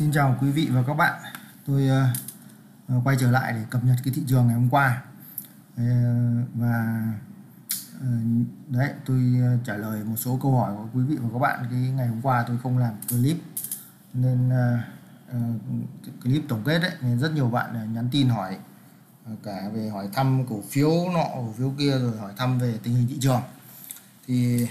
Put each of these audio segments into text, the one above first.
Xin chào quý vị và các bạn. Tôi uh, quay trở lại để cập nhật cái thị trường ngày hôm qua. Uh, và uh, đấy, tôi trả lời một số câu hỏi của quý vị và các bạn. Cái ngày hôm qua tôi không làm clip nên uh, uh, clip tổng kết đấy nên rất nhiều bạn nhắn tin hỏi cả về hỏi thăm cổ phiếu nọ cổ phiếu kia rồi hỏi thăm về tình hình thị trường thì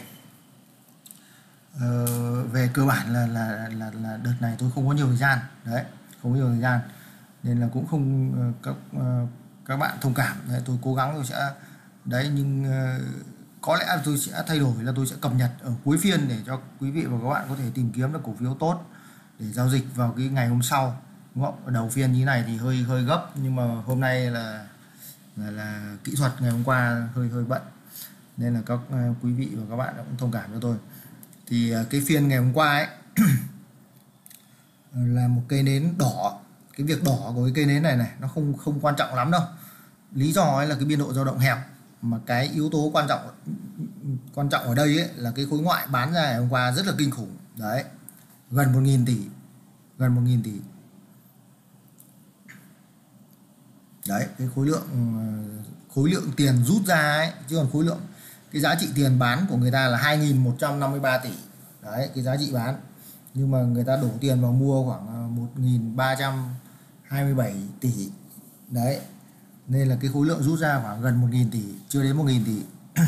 Ờ, về cơ bản là, là là là đợt này tôi không có nhiều thời gian. Đấy không có nhiều thời gian. Nên là cũng không ờ, các ờ, các bạn thông cảm. Đấy, tôi cố gắng tôi sẽ đấy nhưng có lẽ tôi sẽ thay đổi là tôi sẽ cập nhật ở cuối phiên để cho quý vị và các bạn có thể tìm kiếm được cổ phiếu tốt để giao dịch vào cái ngày hôm sau. Đúng không? Ở đầu phiên như này thì hơi hơi gấp nhưng mà hôm nay là là, là kỹ thuật ngày hôm qua hơi hơi bận. Nên là các quý vị và các bạn cũng thông cảm cho tôi thì à, cái phiên ngày hôm qua ấy, là một cây nến đỏ. Cái việc đỏ của cái cây nến này này, nó không không quan trọng lắm đâu. Lý do ấy là cái biên độ dao động hẹp. Mà cái yếu tố quan trọng quan trọng ở đây ấy, là cái khối ngoại bán ra ngày hôm qua rất là kinh khủng. Đấy, gần 1.000 tỷ, gần 1.000 tỷ. Đấy, cái khối lượng à, khối lượng tiền rút ra ấy, chứ còn khối lượng cái giá trị tiền bán của người ta là 2.153 tỷ. Đấy cái giá trị bán. Nhưng mà người ta đổ tiền vào mua khoảng à, 1.327 tỷ. Đấy nên là cái khối lượng rút ra khoảng gần 1.000 tỷ chưa đến 1.000 tỷ.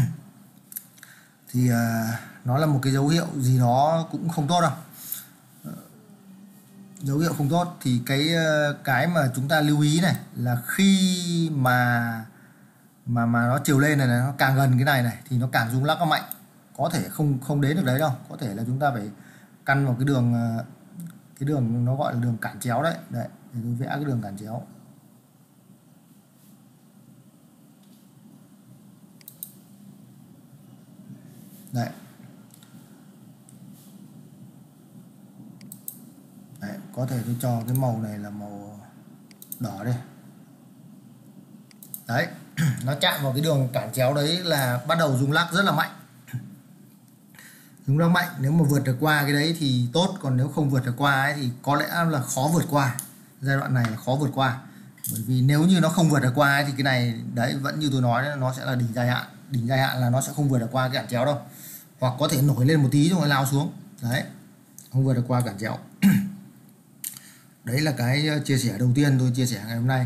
Thì uh, nó là một cái dấu hiệu gì đó cũng không tốt đâu. Ờ, dấu hiệu không tốt thì cái ờ, cái mà chúng ta lưu ý này là khi mà mà mà nó chiều lên này, này nó càng gần cái này này thì nó càng rung lắc nó mạnh. Có thể không không đến được đấy đâu. Có thể là chúng ta phải căn vào cái đường ờ, cái đường nó gọi là đường cản chéo đấy. Đấy để tôi vẽ cái đường cản chéo. Đấy. Đấy, có thể tôi cho cái màu này là màu đỏ đây. Đấy. nó chạm vào cái đường cản chéo đấy là bắt đầu rung lắc rất là mạnh. Rung lắc mạnh nếu mà vượt được qua cái đấy thì tốt còn nếu không vượt được qua ấy thì có lẽ là khó vượt qua. Giai đoạn này là khó vượt qua. Bởi vì nếu như nó không vượt được qua ấy, thì cái này đấy vẫn như tôi nói nó sẽ là đỉnh dài hạn. Đỉnh dài hạn là nó sẽ không vượt được qua cái cản chéo đâu. Hoặc có thể nổi lên một tí rồi lao xuống. Đấy không vượt được qua cản chéo. Đấy là cái ờ, chia sẻ đầu tiên tôi chia sẻ ngày hôm nay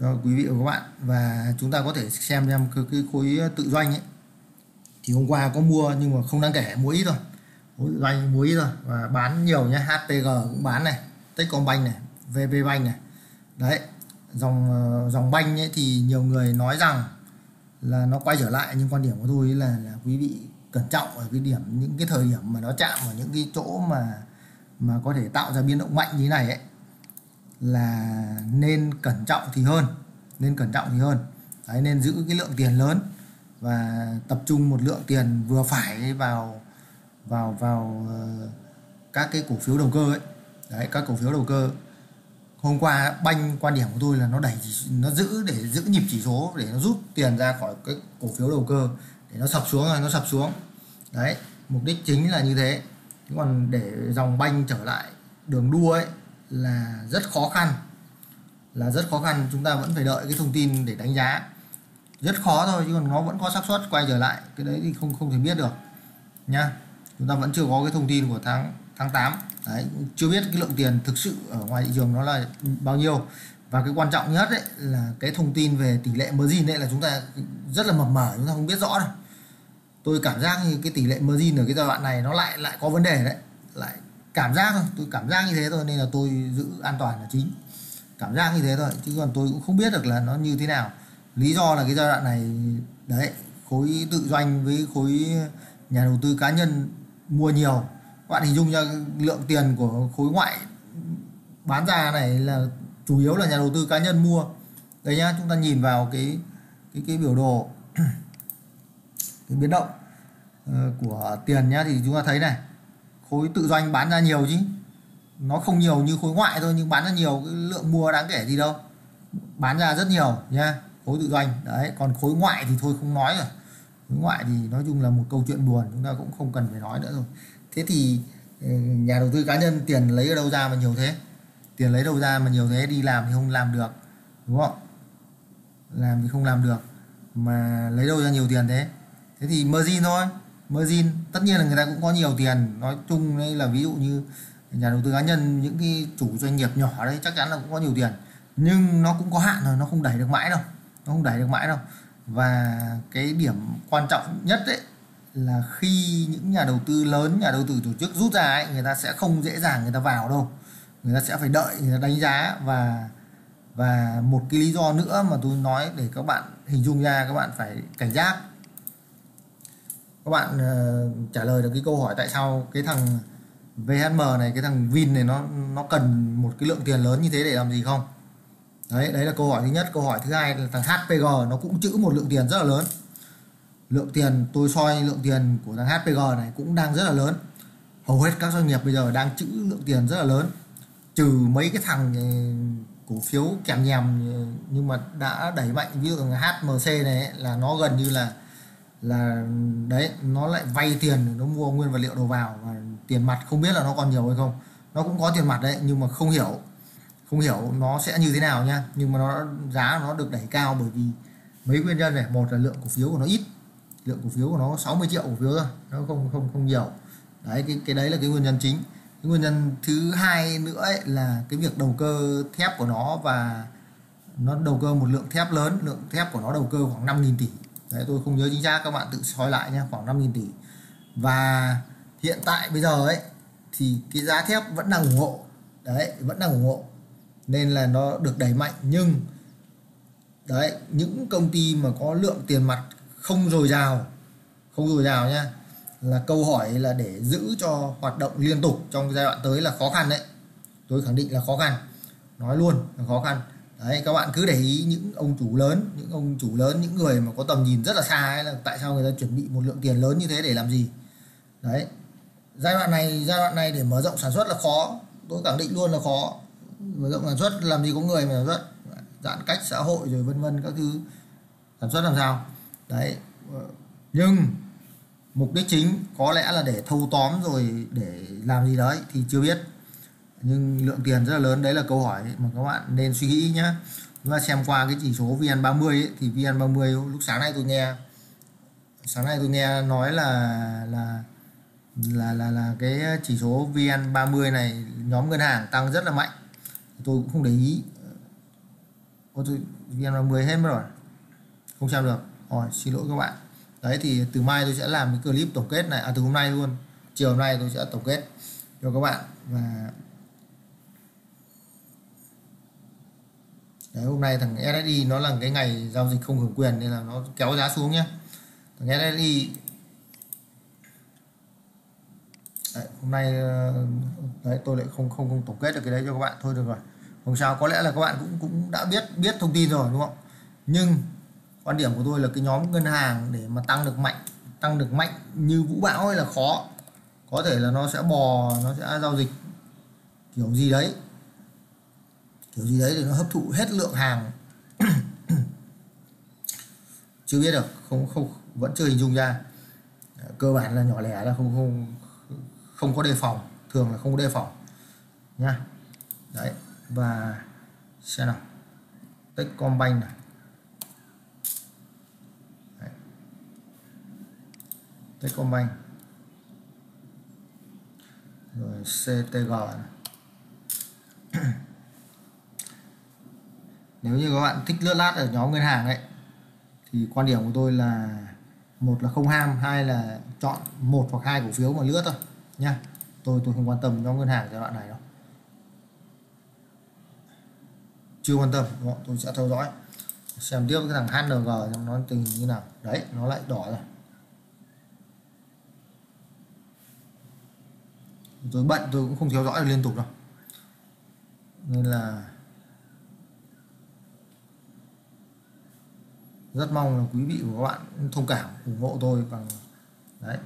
cho quý vị và các bạn. Và chúng ta có thể xem xem cái, cái khối tự doanh ấy. Thì hôm qua có mua nhưng mà không đáng kể mua ít thôi. Khối tự doanh mua ít thôi. Và bán nhiều nhé HPG cũng bán này Techcombank này VB Bank này. Đấy dòng ờ, dòng banh ấy thì nhiều người nói rằng là nó quay trở lại. Nhưng quan điểm của tôi là, là quý vị cẩn trọng ở cái điểm những cái thời điểm mà nó chạm vào những cái chỗ mà mà có thể tạo ra biến động mạnh như thế này ấy là nên cẩn trọng thì hơn, nên cẩn trọng thì hơn. Đấy, nên giữ cái lượng tiền lớn và tập trung một lượng tiền vừa phải vào vào vào ờ, các cái cổ phiếu đầu cơ ấy. Đấy, các cổ phiếu đầu cơ. Hôm qua banh, quan điểm của tôi là nó đẩy nó giữ để giữ nhịp chỉ số, để nó rút tiền ra khỏi cái cổ phiếu đầu cơ, để nó sập xuống rồi nó sập xuống. Đấy, mục đích chính là như thế. Còn để dòng banh trở lại đường đua ấy là rất khó khăn. Là rất khó khăn, chúng ta vẫn phải đợi cái thông tin để đánh giá. Rất khó thôi, chứ còn nó vẫn có xác suất quay trở lại. Cái đấy thì không không thể biết được nha. chúng ta vẫn chưa có cái thông tin của tháng tháng 8 đấy, chưa biết cái lượng tiền thực sự ở ngoài thị trường nó là bao nhiêu. Và cái quan trọng nhất đấy là cái thông tin về tỷ lệ margin đấy là chúng ta rất là mập mờ, chúng ta không biết rõ đâu. Tôi cảm giác như cái tỷ lệ margin ở cái giai đoạn này nó lại lại có vấn đề đấy. Lại cảm giác thôi, tôi cảm giác như thế thôi, nên là tôi giữ an toàn là chính. Cảm giác như thế thôi, chứ còn tôi cũng không biết được là nó như thế nào. Lý do là cái giai đoạn này, đấy, khối tự doanh với khối nhà đầu tư cá nhân mua nhiều. Các bạn hình dung ra lượng tiền của khối ngoại bán ra này là chủ yếu là nhà đầu tư cá nhân mua. Đây nhá, chúng ta nhìn vào cái cái cái biểu đồ, cái biến động ờ, của tiền nhá, thì chúng ta thấy này khối tự doanh bán ra nhiều chứ. Nó không nhiều như khối ngoại thôi, nhưng bán ra nhiều, cái lượng mua đáng kể gì đâu. Bán ra rất nhiều, nha, khối tự doanh. Đấy, còn khối ngoại thì thôi không nói rồi. Khối ngoại thì nói chung là một câu chuyện buồn, chúng ta cũng không cần phải nói nữa rồi. Thế thì ừ, nhà đầu tư cá nhân tiền lấy ở đâu ra mà nhiều thế? Tiền lấy đâu ra mà nhiều thế? Đi làm thì không làm được, đúng không? Làm thì không làm được, mà lấy đâu ra nhiều tiền thế? Thế thì margin thôi margin tất nhiên là người ta cũng có nhiều tiền. Nói chung đây là ví dụ như nhà đầu tư cá nhân những cái chủ doanh nghiệp nhỏ đấy chắc chắn là cũng có nhiều tiền. Nhưng nó cũng có hạn rồi nó không đẩy được mãi đâu. Nó không đẩy được mãi đâu. Và cái điểm quan trọng nhất đấy là khi những nhà đầu tư lớn nhà đầu tư tổ chức rút ra ấy, người ta sẽ không dễ dàng người ta vào đâu. Người ta sẽ phải đợi người ta đánh giá. Và và một cái lý do nữa mà tôi nói để các bạn hình dung ra các bạn phải cảnh giác các bạn uh, trả lời được cái câu hỏi tại sao cái thằng VHM này cái thằng Vin này nó nó cần một cái lượng tiền lớn như thế để làm gì không? Đấy đấy là câu hỏi thứ nhất. Câu hỏi thứ hai là thằng HPG nó cũng chữ một lượng tiền rất là lớn. Lượng tiền tôi soi lượng tiền của thằng HPG này cũng đang rất là lớn. Hầu hết các doanh nghiệp bây giờ đang chữ lượng tiền rất là lớn. Trừ mấy cái thằng ờ, cổ phiếu kèm nhèm ờ, nhưng mà đã đẩy mạnh. Ví dụ thằng HMC này ấy, là nó gần như là là, đấy, nó lại vay tiền, nó mua nguyên vật liệu đầu vào và tiền mặt, không biết là nó còn nhiều hay không. Nó cũng có tiền mặt đấy, nhưng mà không hiểu không hiểu nó sẽ như thế nào nha. Nhưng mà nó, giá nó được đẩy cao bởi vì mấy nguyên nhân này. Một là lượng cổ phiếu của nó ít, lượng cổ phiếu của nó 60 triệu cổ phiếu thôi, nó không không không nhiều. Đấy, cái cái đấy là cái nguyên nhân chính. Cái nguyên nhân thứ hai nữa ấy là cái việc đầu cơ thép của nó và nó đầu cơ một lượng thép lớn, lượng thép của nó đầu cơ khoảng 5.000 tỷ đấy, tôi không nhớ chính xác, các bạn tự soi lại nha khoảng 5.000 tỷ. Và hiện tại bây giờ ấy, thì cái giá thép vẫn đang ủng hộ. Đấy, vẫn đang ủng hộ. Nên là nó được đẩy mạnh, nhưng đấy, những công ty mà có lượng tiền mặt không dồi dào, không dồi dào nha là câu hỏi là để giữ cho hoạt động liên tục trong giai đoạn tới là khó khăn đấy. Tôi khẳng định là khó khăn. Nói luôn là khó khăn đấy, các bạn cứ để ý những ông chủ lớn, những ông chủ lớn, những người mà có tầm nhìn rất là xa ấy, là tại sao người ta chuẩn bị một lượng tiền lớn như thế để làm gì? Đấy, giai đoạn này, giai đoạn này để mở rộng sản xuất là khó, tôi khẳng định luôn là khó. Mở rộng sản xuất, làm gì có người mà sản xuất, giãn cách xã hội rồi vân vân các thứ, sản xuất làm sao? Đấy ờ, nhưng mục đích chính có lẽ là để thâu tóm rồi để làm gì đấy thì chưa biết nhưng lượng tiền rất là lớn đấy là câu hỏi mà các bạn nên suy nghĩ nhé và xem qua cái chỉ số VN30 ấy, thì VN30 lúc sáng nay tôi nghe sáng nay tôi nghe nói là là là là là cái chỉ số VN30 này nhóm ngân hàng tăng rất là mạnh. Tôi cũng không để ý. Ô, tôi VN30 hết mất rồi. Không xem được. Rồi xin lỗi các bạn. Đấy thì từ mai tôi sẽ làm cái clip tổng kết này. À từ hôm nay luôn. Chiều hôm nay tôi sẽ tổng kết cho các bạn. Và đấy, hôm nay thằng SSI nó là cái ngày giao dịch không hưởng quyền nên là nó kéo giá xuống nhé thằng SSI đấy, hôm nay ờ, đấy tôi lại không không không tổng kết được cái đấy cho các bạn. Thôi được rồi. Không sao có lẽ là các bạn cũng cũng đã biết biết thông tin rồi đúng không? Nhưng quan điểm của tôi là cái nhóm ngân hàng để mà tăng được mạnh tăng được mạnh như vũ bão ấy là khó. Có thể là nó sẽ bò nó sẽ giao dịch kiểu gì đấy kiểu gì đấy thì nó hấp thụ hết lượng hàng. Chưa biết được, không không, vẫn chưa hình dung ra. Cơ bản là nhỏ lẻ là không không không có đề phòng. Thường là không có đề phòng. Nha đấy, và xem nào. Techcombank này. Đấy. Techcombank rồi CTG này. nếu như các bạn thích lướt lát ở nhóm ngân hàng ấy, thì quan điểm của tôi là một là không ham, hai là chọn một hoặc hai cổ phiếu mà lướt thôi nha tôi tôi không quan tâm nhóm ngân hàng giai đoạn này đâu. Chưa quan tâm, đúng không? tôi sẽ theo dõi, xem tiếp cái thằng HNG nó tình như nào. Đấy, nó lại đỏ rồi. Tôi bận, tôi cũng không theo dõi được liên tục đâu. Nên là rất mong là quý vị của các bạn thông cảm ủng hộ tôi bằng đấy.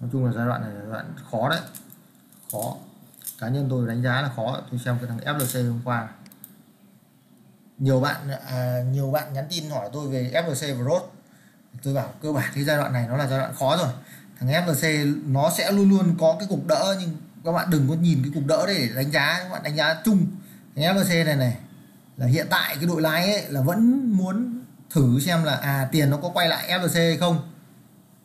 Nói chung là giai đoạn này là giai đoạn khó đấy. Khó. Cá nhân tôi đánh giá là khó. Tôi xem cái thằng FLC hôm qua. Nhiều bạn à, nhiều bạn nhắn tin hỏi tôi về FLC và ROT tôi bảo cơ bản cái giai đoạn này nó là giai đoạn khó rồi. Thằng FLC nó sẽ luôn luôn có cái cục đỡ nhưng các bạn đừng có nhìn cái cục đỡ để đánh giá. Các bạn đánh giá chung. Thằng FLC này này là hiện tại cái đội lái ấy là vẫn muốn thử xem là à tiền nó có quay lại FLC hay không.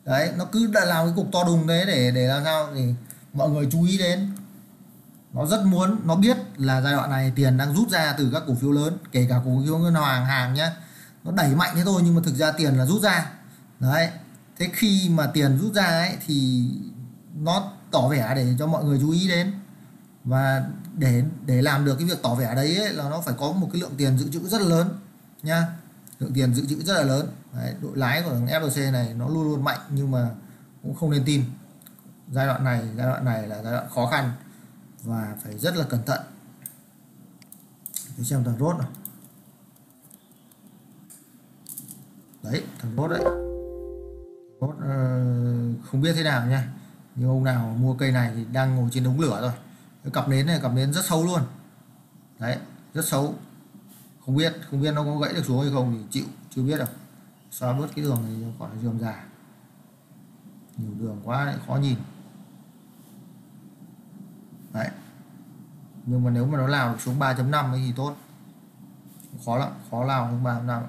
Đấy, nó cứ làm cái cục to đùng đấy để để làm sao thì mọi người chú ý đến. Nó rất muốn, nó biết là giai đoạn này tiền đang rút ra từ các cổ phiếu lớn, kể cả cổ phiếu ngân hàng hàng nhá. Nó đẩy mạnh thế thôi nhưng mà thực ra tiền là rút ra. Đấy, thế khi mà tiền rút ra ấy thì nó tỏ vẻ để cho mọi người chú ý đến và để để làm được cái việc tỏ vẻ đấy ấy, là nó phải có một cái lượng tiền dự trữ rất là lớn nha. Lượng tiền dự trữ rất là lớn. Đấy, đội lái của FLC này nó luôn luôn mạnh nhưng mà cũng không nên tin. Giai đoạn này giai đoạn này là giai đoạn khó khăn và phải rất là cẩn thận. Để xem thằng rốt nào. Đấy thằng rốt đấy. Rốt uh, không biết thế nào nha. Nhưng ông nào mua cây này thì đang ngồi trên đống lửa rồi cái cặp nến này cặp nến rất xấu luôn. Đấy, rất xấu. Không biết không biết nó có gãy được xuống hay không thì chịu, chưa biết đâu. Xóa bớt cái đường này khỏi dườm già. Nhiều đường quá lại khó nhìn. Đấy. Nhưng mà nếu mà nó lao được xuống 3.5 thì tốt. Khó lắm, khó lao xuống 3.5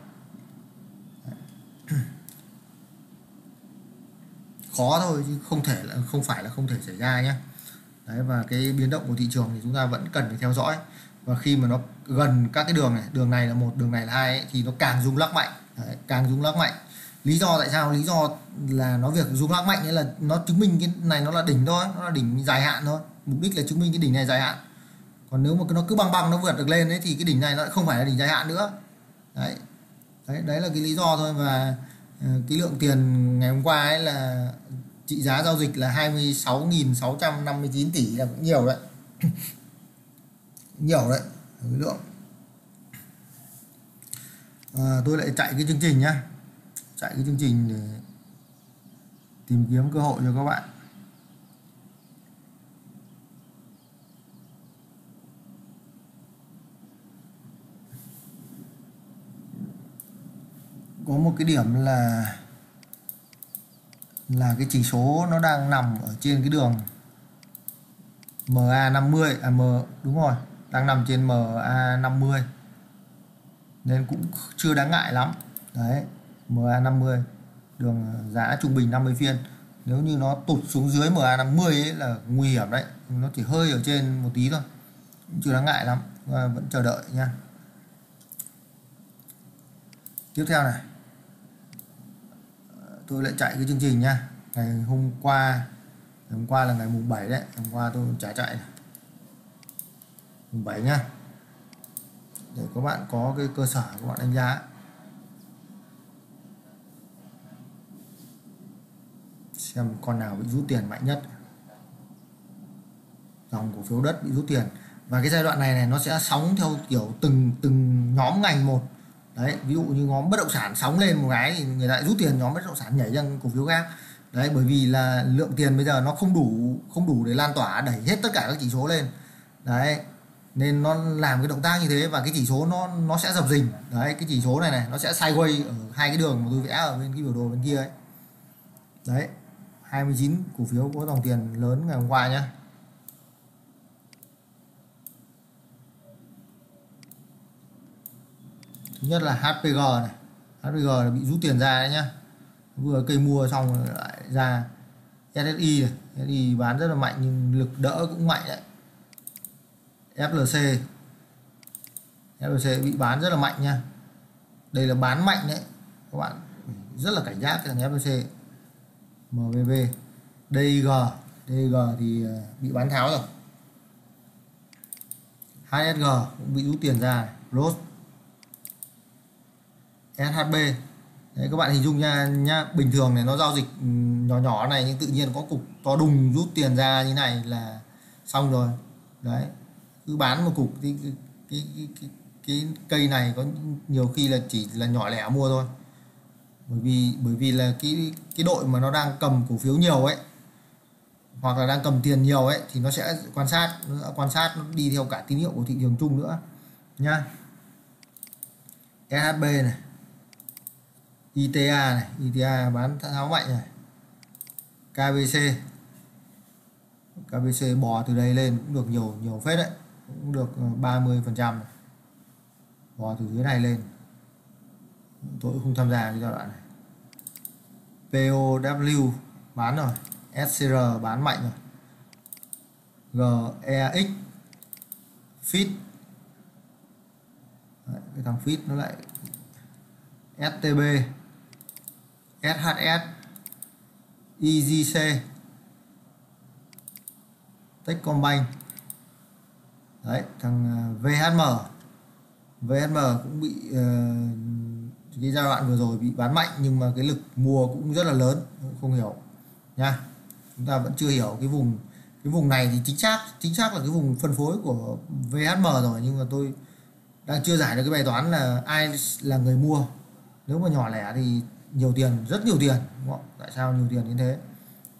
khó thôi chứ không thể là, không phải là không thể xảy ra nhé đấy và cái biến động của thị trường thì chúng ta vẫn cần phải theo dõi. Và khi mà nó gần các cái đường này đường này là một đường này là hai ấy, thì nó càng rung lắc mạnh. Đấy, càng rung lắc mạnh. Lý do tại sao? Lý do là nó việc rung lắc mạnh ấy là nó chứng minh cái này nó là đỉnh thôi nó là đỉnh dài hạn thôi. Mục đích là chứng minh cái đỉnh này dài hạn. Còn nếu mà nó cứ băng băng nó vượt được lên ấy thì cái đỉnh này nó không phải là đỉnh dài hạn nữa. Đấy. Đấy đấy là cái lý do thôi. Và ờ, cái lượng tiền ngày hôm qua ấy là trị giá giao dịch là 26.659 tỷ là cũng nhiều đấy. Nhiều đấy khối lượng. À, tôi lại chạy cái chương trình nhá. Chạy cái chương trình để tìm kiếm cơ hội cho các bạn. Có một cái điểm là là cái chỉ số nó đang nằm ở trên cái đường MA50 à M, đúng rồi, đang nằm trên MA50 nên cũng chưa đáng ngại lắm. Đấy MA50 đường giá trung bình 50 phiên. Nếu như nó tụt xuống dưới MA50 ấy là nguy hiểm đấy. Nó chỉ hơi ở trên một tí thôi chưa đáng ngại lắm. Vẫn chờ đợi nha. Tiếp theo này tôi lại chạy cái chương trình nha ngày hôm qua, ngày hôm qua là ngày mùng 7 đấy. Hôm qua tôi trả chạy này. mùng 7 nhá. Để các bạn có cái cơ sở các bạn đánh giá. Xem con nào bị rút tiền mạnh nhất. Dòng cổ phiếu đất bị rút tiền. Và cái giai đoạn này này, nó sẽ sóng theo kiểu từng từng nhóm ngành một đấy, ví dụ như nhóm bất động sản sóng lên một cái thì người ta lại rút tiền, nhóm bất động sản nhảy sang cổ phiếu khác. Đấy, bởi vì là lượng tiền bây giờ nó không đủ không đủ để lan tỏa, đẩy hết tất cả các chỉ số lên. Đấy, nên nó làm cái động tác như thế và cái chỉ số nó nó sẽ dập dình. Đấy, cái chỉ số này này, nó sẽ sideways ở hai cái đường mà tôi vẽ ở bên cái biểu đồ bên kia ấy. Đấy 29 cổ phiếu có dòng tiền lớn ngày hôm qua nhá. Thứ nhất là HPG này. HPG là bị rút tiền ra đấy nhá. Vừa cây mua xong rồi lại ra SSI này. SSI bán rất là mạnh nhưng lực đỡ cũng mạnh đấy. FLC FLC bị bán rất là mạnh nha. Đây là bán mạnh đấy. Các bạn rất là cảnh giác thằng FLC MVV DIG DIG thì ờ, bị bán tháo rồi. HSG cũng bị rút tiền ra. Rose SHB Đấy, các bạn hình dung nha nha bình thường này nó giao dịch ừ, nhỏ nhỏ này nhưng tự nhiên có cục to đùng rút tiền ra như này là xong rồi. Đấy cứ bán một cục thì cái, cái, cái, cái, cái cây này có nhiều khi là chỉ là nhỏ lẻ mua thôi. Bởi vì bởi vì là cái cái đội mà nó đang cầm cổ phiếu nhiều ấy hoặc là đang cầm tiền nhiều ấy thì nó sẽ quan sát nó quan sát nó đi theo cả tín hiệu của thị trường chung nữa nha SHB này. ITA này ITA bán tháo mạnh này. KBC KBC bò từ đây lên cũng được nhiều nhiều phết đấy cũng được ờ, 30 phần trăm bò từ dưới này lên. Tôi không tham gia cái giai đoạn này. POW bán rồi SCR bán mạnh rồi. GEX Fit Đấy, cái thằng Fit nó lại STB SHS EGC Techcombank đấy thằng à, VHM VHM cũng bị uh, cái giai đoạn vừa rồi bị bán mạnh nhưng mà cái lực mua cũng rất là lớn không hiểu nha. Chúng ta vẫn chưa hiểu cái vùng cái vùng này thì chính xác chính xác là cái vùng phân phối của VHM rồi nhưng mà tôi đang chưa giải được cái bài toán là ai là người mua. Nếu mà nhỏ lẻ thì nhiều tiền rất nhiều tiền đúng không? tại sao nhiều tiền như thế?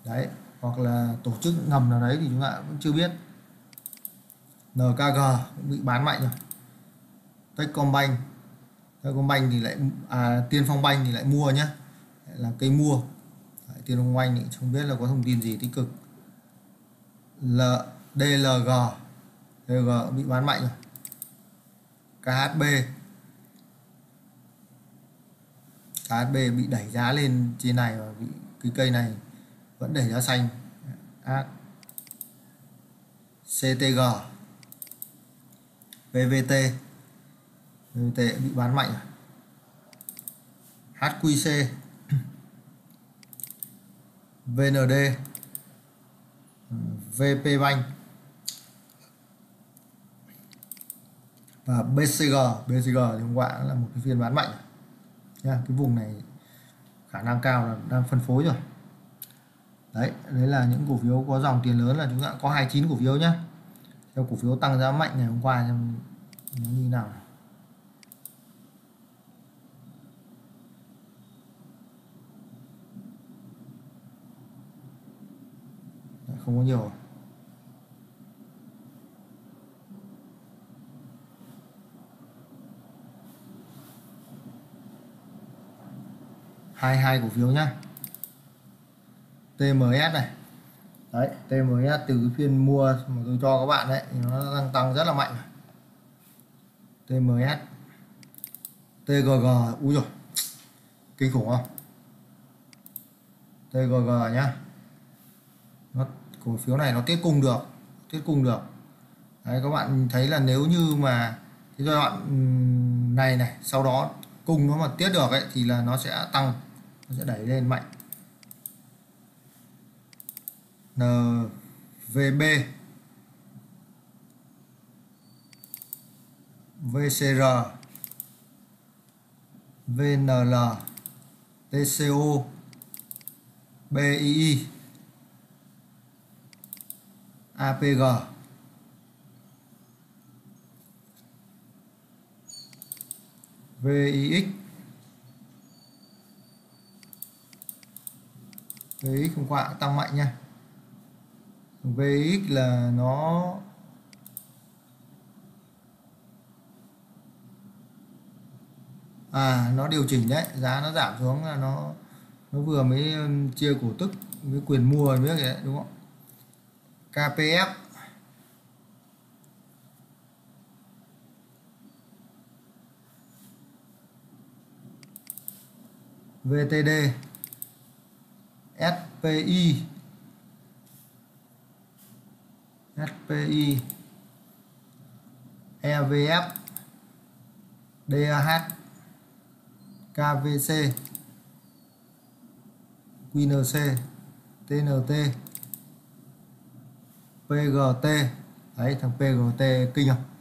Đấy hoặc là tổ chức ngầm nào đấy thì chúng ta vẫn chưa biết. NKG cũng bị bán mạnh rồi. Techcombank Techcombank thì lại à, Tiên Phong Bank thì lại mua nhá. Là cây mua. Đấy, Tiên Phong Bank thì không biết là có thông tin gì tích cực. L, DLG DLG bị bán mạnh rồi. KHB ASB bị đẩy giá lên trên này và bị cái cây này vẫn đẩy giá xanh. H CTG VVT VVT bị bán mạnh HQC VND VP Bank. Và BCG BCG thì hôm qua là một cái phiên bán mạnh nha, cái vùng này khả năng cao là đang phân phối rồi. Đấy đấy là những cổ phiếu có dòng tiền lớn là chúng ta có 29 cổ phiếu nhá. Theo cổ phiếu tăng giá mạnh ngày hôm qua nó như nào. Không có nhiều. Hai hai cổ phiếu nhá. TMS này. Đấy TMS từ cái phiên mua mà tôi cho các bạn đấy nó đang tăng rất là mạnh. TMS TGG ui rồi kinh khủng không? TGG nhá. Nó, cổ phiếu này nó tiết cung được, tiết cung được. Đấy, các bạn thấy là nếu như mà cái giai đoạn này này, sau đó cung nó mà tiết được ấy, thì là nó sẽ tăng, nó sẽ đẩy lên mạnh. NVB VCR VNL TCO BII APG VIX VIX hôm qua, tăng mạnh nha. VX là nó à nó điều chỉnh đấy, giá nó giảm xuống là nó nó vừa mới um, chia cổ tức với quyền mua biết đấy, đúng không? KPF VTD SPI SPI, EVF DAH KVC QNC TNT PGT đấy thằng PGT kinh không?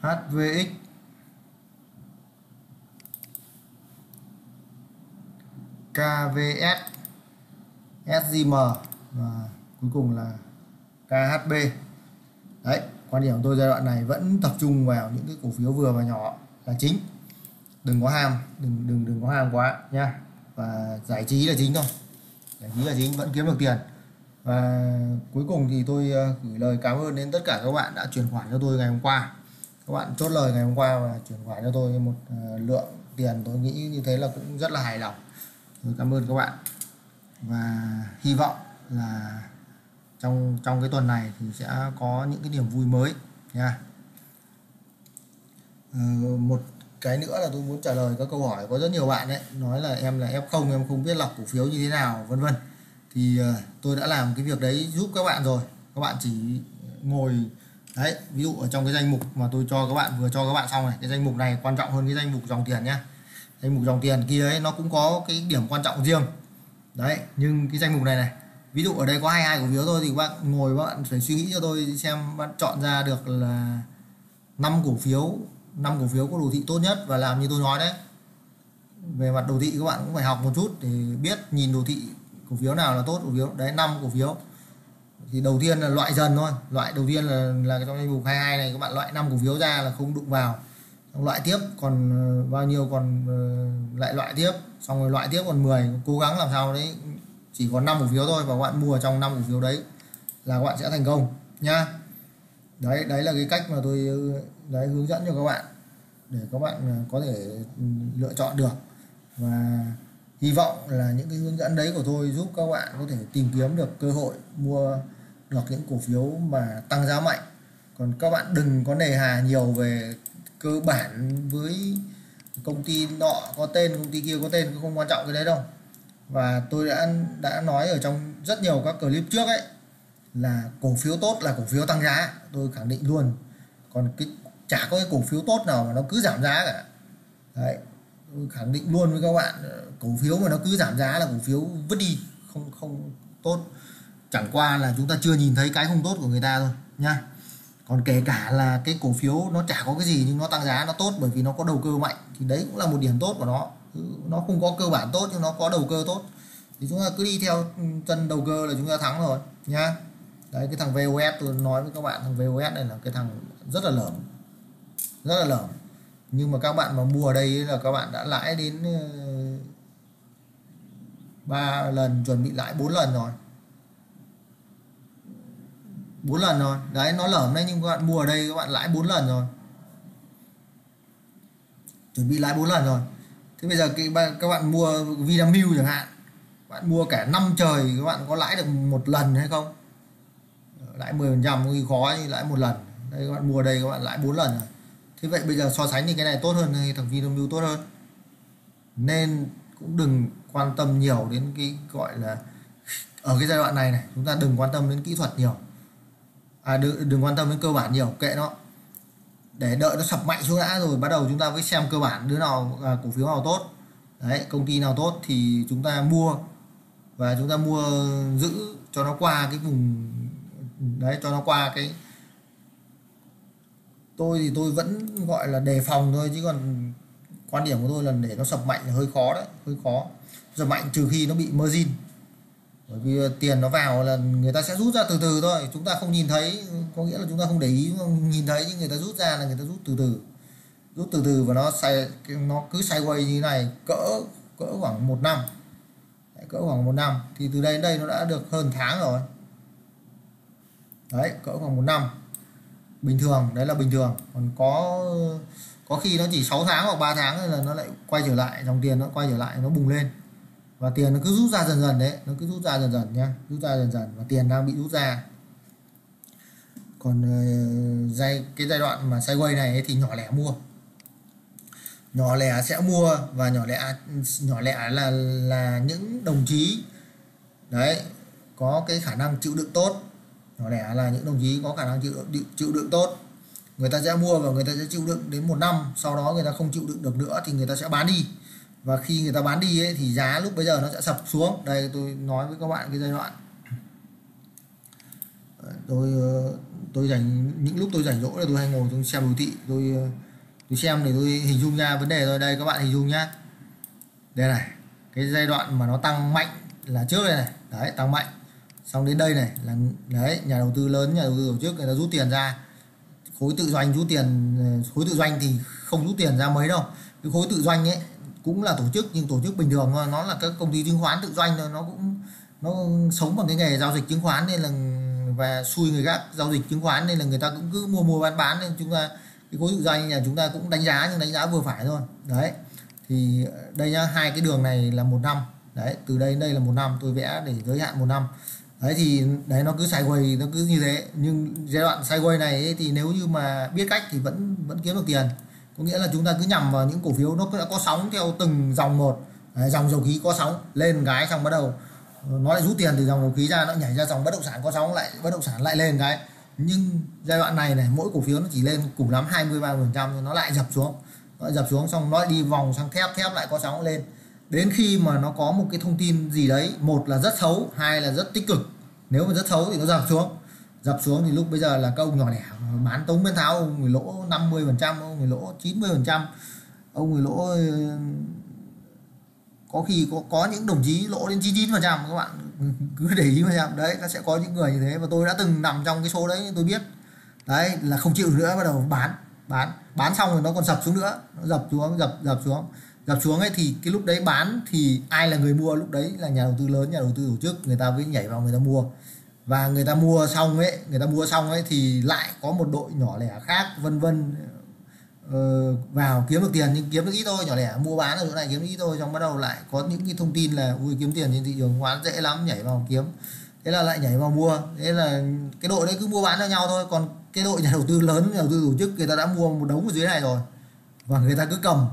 HVX KVS SGM và cuối cùng là KHB đấy, quan điểm của tôi giai đoạn này vẫn tập trung vào những cái cổ phiếu vừa và nhỏ. Là chính. Đừng có ham. Đừng đừng đừng có ham quá nha và giải trí là chính thôi. Giải trí là chính, vẫn kiếm được tiền. Và cuối cùng thì tôi ờ, gửi lời cảm ơn đến tất cả các bạn đã chuyển khoản cho tôi ngày hôm qua các bạn chốt lời ngày hôm qua và chuyển khoản cho tôi một ờ, lượng tiền tôi nghĩ như thế là cũng rất là hài lòng. Tôi cảm ơn các bạn. Và hy vọng là trong trong cái tuần này thì sẽ có những cái niềm vui mới, nha. Ờ, một cái nữa là tôi muốn trả lời các câu hỏi có rất nhiều bạn đấy. Nói là em là F0 em không biết lọc cổ phiếu như thế nào, vân vân. Thì ờ, tôi đã làm cái việc đấy giúp các bạn rồi. Các bạn chỉ ngồi đấy, ví dụ ở trong cái danh mục mà tôi cho các bạn, vừa cho các bạn xong này, cái danh mục này quan trọng hơn cái danh mục dòng tiền nhá. Danh mục dòng tiền kia ấy, nó cũng có cái điểm quan trọng riêng. Đấy, nhưng cái danh mục này này, ví dụ ở đây có 22 cổ phiếu thôi thì các bạn ngồi các bạn phải suy nghĩ cho tôi xem bạn chọn ra được là năm cổ phiếu, năm cổ phiếu có đồ thị tốt nhất và làm như tôi nói đấy. Về mặt đồ thị các bạn cũng phải học một chút để biết nhìn đồ thị cổ phiếu nào là tốt, cổ phiếu, đấy, năm cổ phiếu thì đầu tiên là loại dần thôi. Loại đầu tiên là là trong danh mục 22 này, các bạn loại năm cổ phiếu ra là không đụng vào. Loại tiếp, còn ờ, bao nhiêu còn ờ, lại loại tiếp. Xong rồi loại tiếp còn 10 cố gắng làm sao đấy, chỉ còn 5 cổ phiếu thôi và các bạn mua trong 5 cổ phiếu đấy là các bạn sẽ thành công, nhá. Đấy đấy là cái cách mà tôi ờ, đấy, hướng dẫn cho các bạn để các bạn có thể ừ, lựa chọn được. Và hy vọng là những cái hướng dẫn đấy của tôi giúp các bạn có thể tìm kiếm được cơ hội mua được những cổ phiếu mà tăng giá mạnh. Còn các bạn đừng có nề hà nhiều về cơ bản với công ty nọ có tên, công ty kia có tên cũng không quan trọng cái đấy đâu. Và tôi đã đã nói ở trong rất nhiều các clip trước ấy, là cổ phiếu tốt là cổ phiếu tăng giá, tôi khẳng định luôn. Còn cái, chả có cái cổ phiếu tốt nào mà nó cứ giảm giá cả. Đấy khẳng định luôn với các bạn, cổ phiếu mà nó cứ giảm giá là cổ phiếu vứt đi, không không tốt. Chẳng qua là chúng ta chưa nhìn thấy cái không tốt của người ta thôi nha còn kể cả là cái cổ phiếu nó chả có cái gì nhưng nó tăng giá nó tốt bởi vì nó có đầu cơ mạnh, thì đấy cũng là một điểm tốt của nó. Ừ, nó không có cơ bản tốt nhưng nó có đầu cơ tốt. Thì chúng ta cứ đi theo chân đầu cơ là chúng ta thắng rồi nha đấy, cái thằng VOS tôi nói với các bạn, thằng VOS này là cái thằng rất là lởm, rất là lởm nhưng mà các bạn mà mua ở đây là các bạn đã lãi đến ờ, ba lần, chuẩn bị lãi bốn lần rồi. Bốn lần rồi. Đấy, nó lởm đấy, nhưng các bạn mua ở đây các bạn lãi bốn lần rồi. Chuẩn bị lãi bốn lần rồi. Thế bây giờ các bạn mua Vinamilk chẳng hạn, bạn mua cả năm trời, các bạn có lãi được một lần hay không? Lãi 10 phần trăm khó thì lãi một lần. Đây, các bạn mua đây các bạn lãi bốn lần rồi thế vậy bây giờ so sánh thì cái này tốt hơn hay thằng Vinamilk tốt hơn? Nên cũng đừng quan tâm nhiều đến cái gọi là ở cái giai đoạn này này chúng ta đừng quan tâm đến kỹ thuật nhiều. À, đừng, đừng quan tâm đến cơ bản nhiều kệ nó. Để đợi nó sập mạnh xuống đã rồi bắt đầu chúng ta mới xem cơ bản đứa nào à, cổ phiếu nào tốt. Đấy công ty nào tốt thì chúng ta mua. Và chúng ta mua giữ cho nó qua cái vùng đấy cho nó qua cái tôi thì tôi vẫn gọi là đề phòng thôi, chứ còn quan điểm của tôi là để nó sập mạnh là hơi khó đấy, hơi khó. Sập mạnh trừ khi nó bị margin. Bởi vì tiền nó vào là người ta sẽ rút ra từ từ thôi, chúng ta không nhìn thấy. Có nghĩa là chúng ta không để ý nhìn thấy, nhưng người ta rút ra là người ta rút từ từ. Rút từ từ và nó xài nó cứ sideways như thế này, cỡ cỡ khoảng một năm. Cỡ khoảng một năm. Thì từ đây đến đây nó đã được hơn tháng rồi. Đấy, cỡ khoảng một năm bình thường đấy là bình thường. Còn có có khi nó chỉ 6 tháng hoặc 3 tháng là nó lại quay trở lại dòng tiền nó quay trở lại nó bùng lên. Và tiền nó cứ rút ra dần dần đấy nó cứ rút ra dần dần nhá rút ra dần dần và tiền đang bị rút ra. Còn ờ, giai cái giai đoạn mà sideways này ấy, thì nhỏ lẻ mua. Nhỏ lẻ sẽ mua và nhỏ lẻ nhỏ lẻ là là những đồng chí đấy có cái khả năng chịu đựng tốt nhỏ lẻ là những đồng chí có khả năng chịu đựng, chịu đựng tốt. Người ta sẽ mua và người ta sẽ chịu đựng đến một năm sau đó người ta không chịu đựng được nữa thì người ta sẽ bán đi. Và khi người ta bán đi ấy, thì giá lúc bây giờ nó sẽ sập xuống. Đây tôi nói với các bạn cái giai đoạn. Tôi ờ, tôi dành những lúc tôi rảnh rỗi là tôi hay ngồi tôi xem đồ thị. Tôi ờ, tôi xem để tôi hình dung ra vấn đề rồi đây các bạn hình dung nhá. Đây này cái giai đoạn mà nó tăng mạnh là trước đây này. Đấy tăng mạnh xong đến đây này, là đấy, nhà đầu tư lớn, nhà đầu tư tổ chức, người ta rút tiền ra. Khối tự doanh rút tiền ờ, khối tự doanh thì không rút tiền ra mấy đâu. Cái khối tự doanh ấy, cũng là tổ chức, nhưng tổ chức bình thường thôi. Nó là các công ty chứng khoán tự doanh thôi. Nó cũng, nó sống bằng cái nghề giao dịch chứng khoán nên là và xui người khác giao dịch chứng khoán nên là người ta cũng cứ mua mua bán bán. Nên chúng ta, cái khối tự doanh nhà chúng ta cũng đánh giá, nhưng đánh giá vừa phải thôi. Đấy. Thì ờ, đây nhá, hai cái đường này là một năm. Đấy, từ đây đến đây là một năm. Tôi vẽ để giới hạn một năm đấy thì đấy nó cứ sideways nó cứ như thế. Nhưng giai đoạn sideways này ấy, thì nếu như mà biết cách thì vẫn vẫn kiếm được tiền. Có nghĩa là chúng ta cứ nhằm vào những cổ phiếu nó đã có sóng theo từng dòng một. Đấy, dòng dầu khí có sóng lên cái xong bắt đầu ờ, nó lại rút tiền từ dòng dầu khí ra nó nhảy ra dòng bất động sản có sóng lại bất động sản lại lên cái nhưng giai đoạn này này mỗi cổ phiếu nó chỉ lên cùng lắm 23 phần trăm nó lại dập xuống. Nó lại dập xuống xong nó lại đi vòng sang thép thép lại có sóng lên đến khi mà nó có một cái thông tin gì đấy, một là rất xấu, hai là rất tích cực. Nếu mà rất xấu thì nó giảm xuống. Dập xuống thì lúc bây giờ là các ông nhỏ lẻ bán tống bên tháo, ông người lỗ 50 phần trăm, ông người lỗ 90 phần trăm, ông người lỗ, có khi có có những đồng chí lỗ đến 99 phần trăm, các bạn cứ để ý mà xem đấy, nó sẽ có những người như thế và tôi đã từng nằm trong cái số đấy, tôi biết. Đấy, là không chịu nữa, bắt đầu bán bán. Bán xong rồi nó còn sập xuống nữa. Nó dập xuống, dập dập xuống gặp xuống ấy thì cái lúc đấy bán thì ai là người mua? Lúc đấy là nhà đầu tư lớn nhà đầu tư tổ chức người ta mới nhảy vào người ta mua. Và người ta mua xong ấy người ta mua xong ấy thì lại có một đội nhỏ lẻ khác vân vân ờ, vào kiếm được tiền nhưng kiếm được ít thôi. Nhỏ lẻ mua bán ở chỗ này kiếm được ít thôi xong bắt đầu lại có những cái thông tin là ui kiếm tiền trên thị trường quá dễ lắm nhảy vào kiếm. Thế là lại nhảy vào mua. Thế là cái đội đấy cứ mua bán cho nhau thôi. Còn cái đội nhà đầu tư lớn nhà đầu tư tổ chức người ta đã mua một đống ở dưới này rồi. Và người ta cứ cầm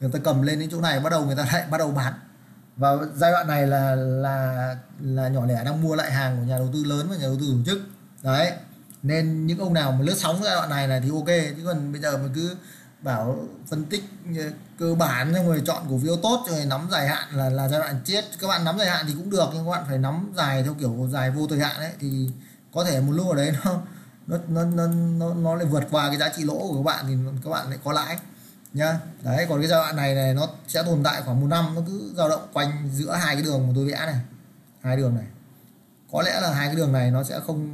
người ta cầm lên đến chỗ này bắt đầu người ta lại bắt đầu bán. Và giai đoạn này là là là nhỏ lẻ đang mua lại hàng của nhà đầu tư lớn và nhà đầu tư tổ chức. Đấy. Nên những ông nào mà lướt sóng giai đoạn này này thì ok. Chứ còn bây giờ mà cứ bảo phân tích ờ, cơ bản xong rồi chọn cổ phiếu tốt rồi nắm dài hạn là là giai đoạn chết. Các bạn nắm dài hạn thì cũng được nhưng các bạn phải nắm dài theo kiểu dài vô thời hạn đấy thì có thể một lúc ở đấy nó nó nó nó nó, nó lại vượt qua cái giá trị lỗ của các bạn thì các bạn lại có lãi nhá. Đấy còn cái giai đoạn này này nó sẽ tồn tại khoảng một năm nó cứ dao động quanh giữa hai cái đường mà tôi vẽ này. Hai đường này. Có lẽ là hai cái đường này nó sẽ không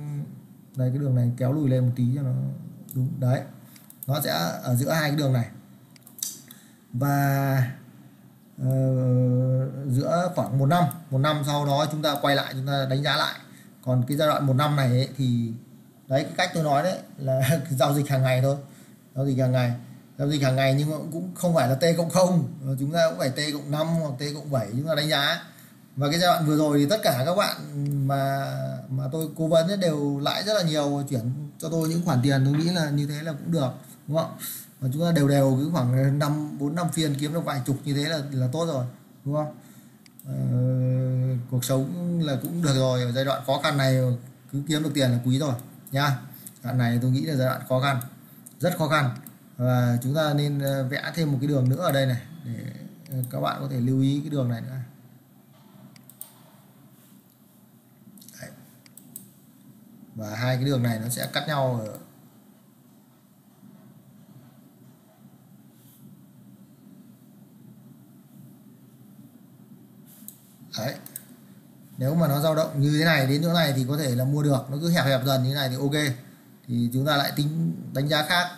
đây cái đường này kéo lùi lên một tí cho nó đúng. Đấy nó sẽ ở giữa hai cái đường này. Và uh, giữa khoảng một năm một năm sau đó chúng ta quay lại chúng ta đánh giá lại. Còn cái giai đoạn một năm này ấy, thì đấy cái cách tôi nói đấy là giao dịch hàng ngày thôi. Giao dịch hàng ngày giao dịch hàng ngày nhưng mà cũng không phải là t cộng không. Chúng ta cũng phải t cộng 5 hoặc t cộng 7 chúng ta đánh giá. Và cái giai đoạn vừa rồi thì tất cả các bạn mà mà tôi cố vấn ấy đều lãi rất là nhiều chuyển cho tôi những khoản tiền tôi nghĩ là như thế là cũng được đúng không? Và chúng ta đều đều cứ khoảng năm bốn năm phiên kiếm được vài chục như thế là là tốt rồi đúng không? Ờ, cuộc sống là cũng được rồi ở giai đoạn khó khăn này cứ kiếm được tiền là quý rồi nha. Đoạn này tôi nghĩ là giai đoạn khó khăn rất khó khăn và chúng ta nên ờ, vẽ thêm một cái đường nữa ở đây này để ờ, các bạn có thể lưu ý cái đường này nữa Đấy. và hai cái đường này nó sẽ cắt nhau ở Đấy. Nếu mà nó dao động như thế này đến chỗ này thì có thể là mua được, nó cứ hẹp hẹp dần như thế này thì ok. Thì chúng ta lại tính đánh giá khác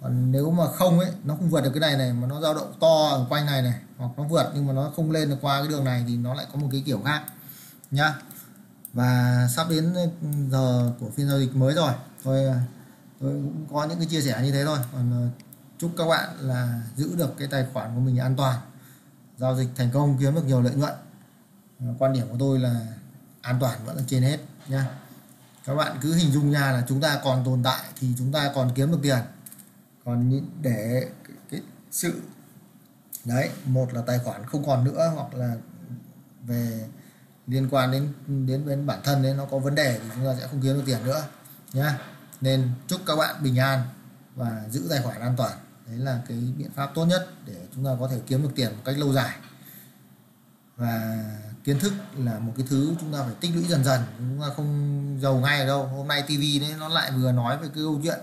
còn nếu mà không ấy, nó không vượt được cái này này, mà nó dao động to ở quanh này này, hoặc nó vượt nhưng mà nó không lên được qua cái đường này thì nó lại có một cái kiểu khác, nhá. Và sắp đến giờ của phiên giao dịch mới rồi, tôi tôi cũng có những cái chia sẻ như thế thôi. Còn ờ, chúc các bạn là giữ được cái tài khoản của mình an toàn, giao dịch thành công, kiếm được nhiều lợi nhuận. Ờ, quan điểm của tôi là an toàn vẫn là trên hết, nhá. Các bạn cứ hình dung ra là chúng ta còn tồn tại thì chúng ta còn kiếm được tiền còn để cái sự, đấy, một là tài khoản không còn nữa, hoặc là về liên quan đến đến bên bản thân đấy nó có vấn đề thì chúng ta sẽ không kiếm được tiền nữa, nhá. Nên chúc các bạn bình an và giữ tài khoản an toàn. Đấy là cái biện pháp tốt nhất để chúng ta có thể kiếm được tiền một cách lâu dài. Và kiến thức là một cái thứ chúng ta phải tích lũy dần dần, chúng ta không giàu ngay ở đâu. Hôm nay TV đấy, nó lại vừa nói về cái câu chuyện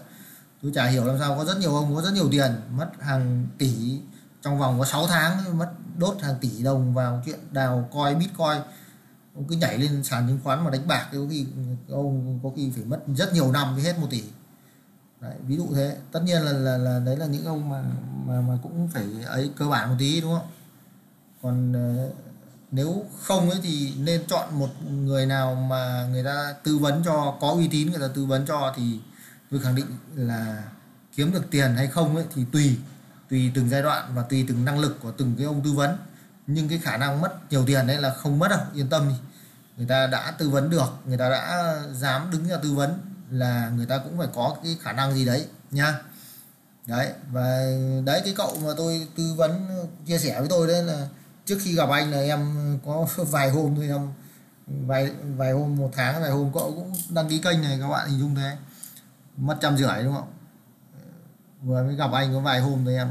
tôi chả hiểu làm sao có rất nhiều ông có rất nhiều tiền mất hàng tỷ trong vòng có 6 tháng mất đốt hàng tỷ đồng vào chuyện đào coi bitcoin. Ông cứ nhảy lên sàn chứng khoán mà đánh bạc có khi ông có khi phải mất rất nhiều năm mới hết một tỷ. Đấy, ví dụ thế. Tất nhiên là, là là đấy là những ông mà mà mà cũng phải ấy cơ bản một tí đúng không? Còn ờ, nếu không ấy thì nên chọn một người nào mà người ta tư vấn cho có uy tín người ta tư vấn cho thì tôi khẳng định là kiếm được tiền hay không ấy, thì tùy tùy từng giai đoạn và tùy từng năng lực của từng cái ông tư vấn. Nhưng cái khả năng mất nhiều tiền đấy là không mất đâu, yên tâm đi. Người ta đã tư vấn được, người ta đã dám đứng ra tư vấn là người ta cũng phải có cái khả năng gì đấy nha. Đấy, và đấy, cái cậu mà tôi tư vấn, chia sẻ với tôi đấy là trước khi gặp anh là em có vài hôm thôi, em vài vài hôm, một tháng, vài hôm, cậu cũng đăng ký kênh này, các bạn hình dung thế mất trăm rưỡi đúng không? Vừa mới gặp anh có vài hôm thôi em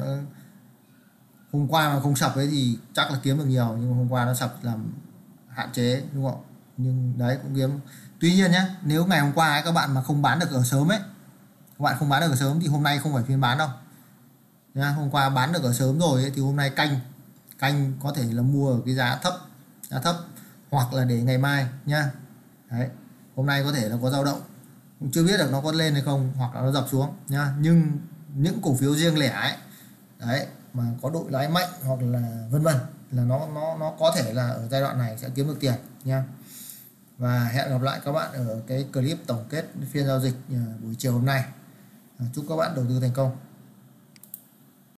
hôm qua mà không sập ấy thì chắc là kiếm được nhiều nhưng mà hôm qua nó sập làm hạn chế đúng không? Nhưng đấy cũng kiếm. Tuy nhiên nhé nếu ngày hôm qua ấy, các bạn mà không bán được ở sớm ấy các bạn không bán được ở sớm thì hôm nay không phải phiên bán đâu. Nha hôm qua bán được ở sớm rồi ấy, thì hôm nay canh. Canh có thể là mua ở cái giá thấp giá thấp hoặc là để ngày mai nha đấy hôm nay có thể là có dao động cũng chưa biết được nó có lên hay không, hoặc là nó dập xuống nha nhưng những cổ phiếu riêng lẻ ấy, đấy, mà có đội lái mạnh hoặc là vân vân, là nó nó nó có thể là ở giai đoạn này sẽ kiếm được tiền nha và hẹn gặp lại các bạn ở cái clip tổng kết phiên giao dịch ờ, buổi chiều hôm nay. Ờ, chúc các bạn đầu tư thành công.